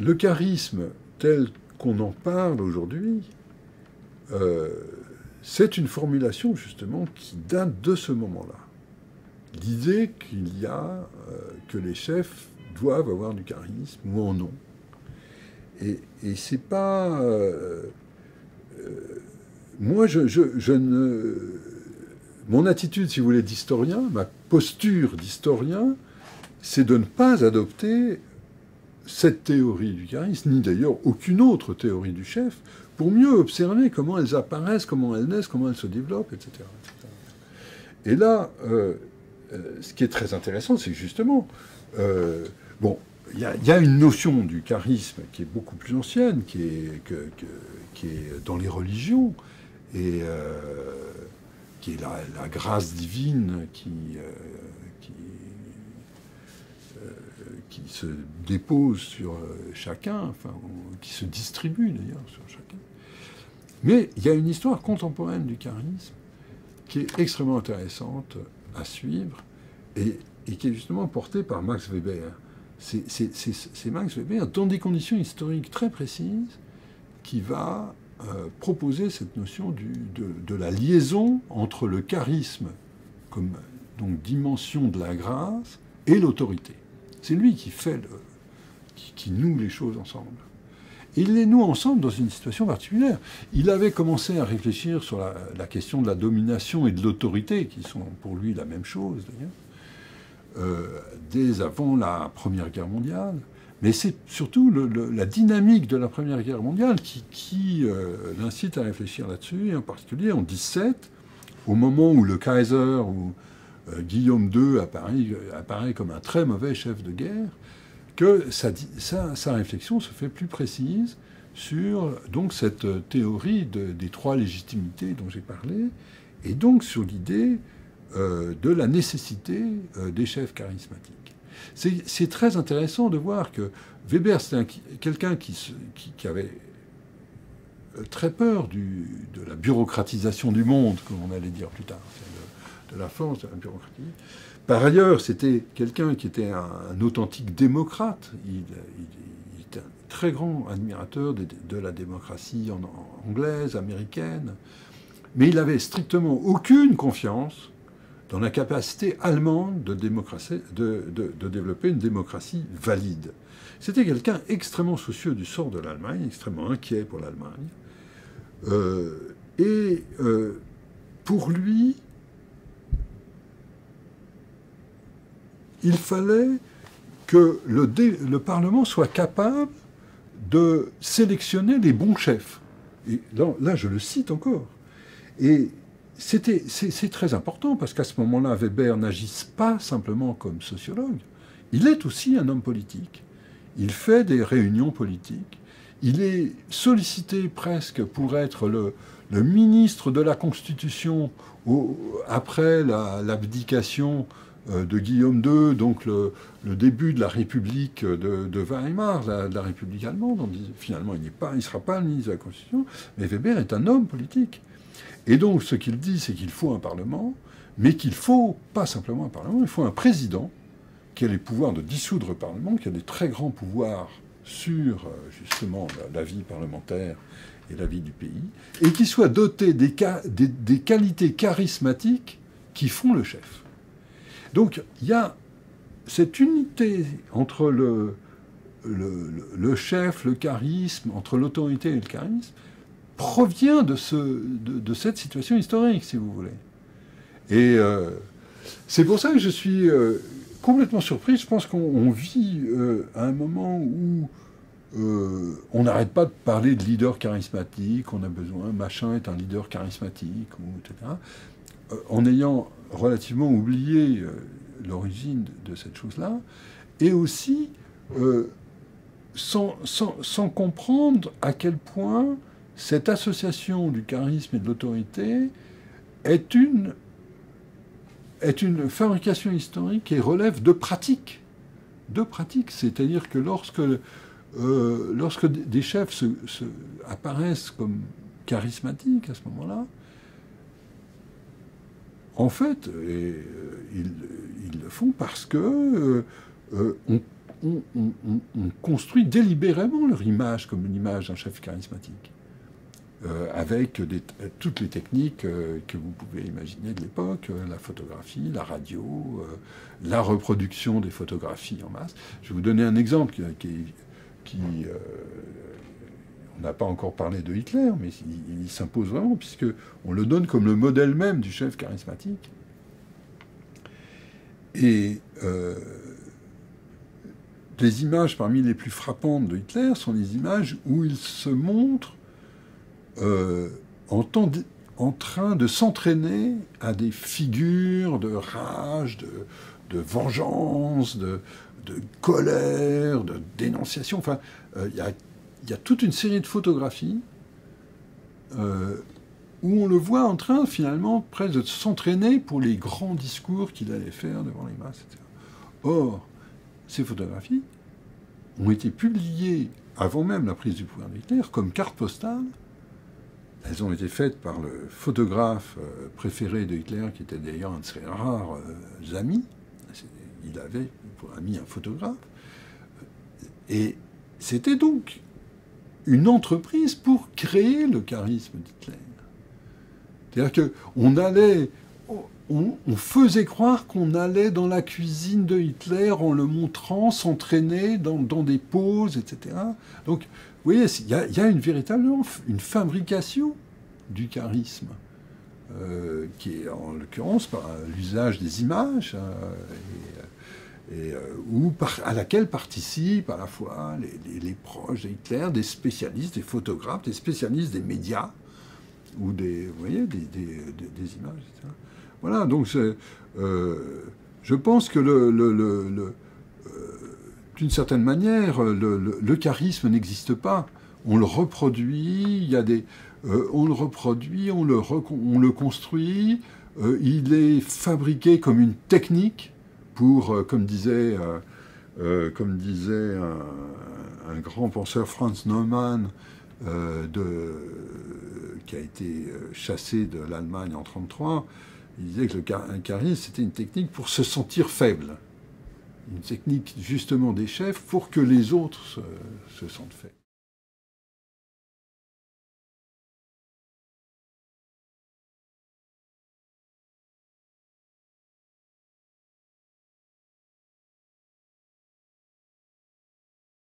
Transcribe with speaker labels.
Speaker 1: le charisme tel qu'on en parle aujourd'hui, c'est une formulation justement qui date de ce moment-là. L'idée qu'il y a, que les chefs doivent avoir du charisme ou en ont. Et, et c'est pas. moi, je, je, ne. Mon attitude, si vous voulez, d'historien, ma posture d'historien, c'est de ne pas adopter cette théorie du charisme, ni d'ailleurs aucune autre théorie du chef, pour mieux observer comment elles apparaissent, comment elles naissent, comment elles se développent, etc. Et là, euh, euh, ce qui est très intéressant, c'est justement, euh, bon, il y, a une notion du charisme qui est beaucoup plus ancienne, qui est, qui est dans les religions, et qui est la, grâce divine qui, qui se dépose sur euh, chacun, enfin, qui se distribue d'ailleurs sur chacun. Mais il y a une histoire contemporaine du charisme qui est extrêmement intéressante à suivre et, qui est justement portée par Max Weber. C'est Max Weber, dans des conditions historiques très précises, qui va euh, proposer cette notion de, de, la liaison entre le charisme comme donc, dimension de la grâce et l'autorité. C'est lui qui noue les choses ensemble. Et il les noue ensemble dans une situation particulière. Il avait commencé à réfléchir sur la, question de la domination et de l'autorité, qui sont pour lui la même chose d'ailleurs, euh, dès avant la Première Guerre mondiale. Mais c'est surtout la dynamique de la Première Guerre mondiale qui, euh, l'incite à réfléchir là-dessus, et en particulier en 17, au moment où le Kaiser, Guillaume II apparaît, comme un très mauvais chef de guerre, que sa, réflexion se fait plus précise sur donc cette théorie des trois légitimités dont j'ai parlé, et donc sur l'idée euh, de la nécessité euh, des chefs charismatiques. C'est très intéressant de voir que Weber, c'est quelqu'un qui, avait très peur de la bureaucratisation du monde, comme on allait dire plus tard de la force de la bureaucratie. Par ailleurs, c'était quelqu'un qui était un, authentique démocrate. Il, était un très grand admirateur de, la démocratie anglaise, américaine. Mais il avait strictement aucune confiance dans la capacité allemande de, de développer une démocratie valide. C'était quelqu'un extrêmement soucieux du sort de l'Allemagne, extrêmement inquiet pour l'Allemagne. Euh, et euh, pour lui, il fallait que le, Parlement soit capable de sélectionner les bons chefs. Là, je le cite encore. Et c'est très important parce qu'à ce moment-là, Weber n'agisse pas simplement comme sociologue. Il est aussi un homme politique. Il fait des réunions politiques. Il est sollicité presque pour être le, ministre de la Constitution après l'abdication de Guillaume II, donc le, début de la République de, Weimar, la, République allemande. finalement, il ne sera pas ministre de la Constitution, mais Weber est un homme politique. Et donc, ce qu'il dit, c'est qu'il faut un Parlement, mais qu'il faut pas simplement un Parlement, il faut un président qui a les pouvoirs de dissoudre le Parlement, qui a des très grands pouvoirs sur euh, justement la, vie parlementaire et la vie du pays, et qui soit doté des qualités charismatiques qui font le chef. Donc il y a cette unité entre le, chef, le charisme, entre l'autorité et le charisme, provient de, cette situation historique, si vous voulez. Et euh, c'est pour ça que je suis euh, complètement surpris. Je pense qu'on vit euh, à un moment où on n'arrête pas de parler de leader charismatique, on a besoin, machin est un leader charismatique, etc. en ayant relativement oublié euh, l'origine de, cette chose-là, et aussi euh, sans, comprendre à quel point cette association du charisme et de l'autorité est une, fabrication historique et relève de pratiques. De pratiques, c'est-à-dire que euh, lorsque des chefs apparaissent comme charismatiques à ce moment-là, en fait, euh, ils, le font parce que euh, euh, ont, construit délibérément leur image comme une image d'un chef charismatique. Avec toutes les techniques que vous pouvez imaginer de l'époque, la photographie, la radio, la reproduction des photographies en masse. Je vais vous donner un exemple qui, on n'a pas encore parlé de Hitler, mais il, il s'impose vraiment, puisque on le donne comme le modèle même du chef charismatique. Et les images parmi les plus frappantes de Hitler sont les images où il se montre euh, en, train de s'entraîner à des figures de rage, de, vengeance, de, colère, de dénonciation. Enfin, euh, il y, a toute une série de photographies euh, où on le voit en train, finalement, presque de s'entraîner pour les grands discours qu'il allait faire devant les masses, etc. Or, ces photographies ont été publiées avant même la prise du pouvoir Hitler comme carte postale elles ont été faites par le photographe euh, préféré de Hitler, qui était d'ailleurs un de ses rares euh, amis. Il avait pour ami un photographe. Et c'était donc une entreprise pour créer le charisme d'Hitler. C'est-à-dire qu'on allait, on, faisait croire qu'on allait dans la cuisine de Hitler en le montrant s'entraîner dans, des poses, etc. Donc vous voyez, il y, a, une véritable une fabrication du charisme, euh, qui est en l'occurrence par l'usage des images, hein, et, euh, ou à laquelle participent à la fois les, proches d'Hitler, des spécialistes, des photographes, des spécialistes des médias, ou des, voyez, des, images, etc. Voilà, donc euh, je pense que le d'une certaine manière, le, charisme n'existe pas. On le reproduit, il y a des, euh, on le reproduit, on le, on le construit, euh, il est fabriqué comme une technique pour, euh, comme disait, comme disait un, grand penseur, Franz Neumann, qui a été chassé de l'Allemagne en 1933, il disait que le charisme, c'était une technique pour se sentir faible une technique justement des chefs pour que les autres se, sentent faits.